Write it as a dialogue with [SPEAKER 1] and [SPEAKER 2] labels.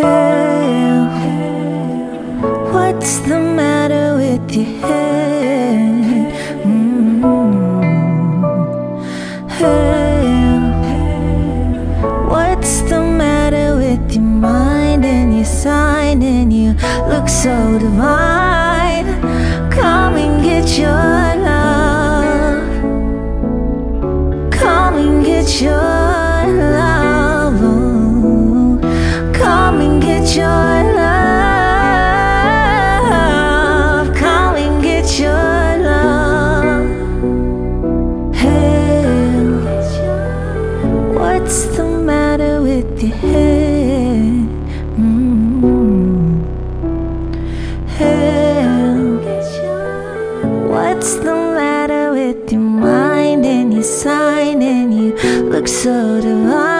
[SPEAKER 1] Hey, what's the matter with your head? Mm. What's the matter with your mind and your sign and you look so divine? Come and get your love. Come and get your What's the matter with your head? Mm-hmm. What's the matter with your mind and your sign and you look so divine?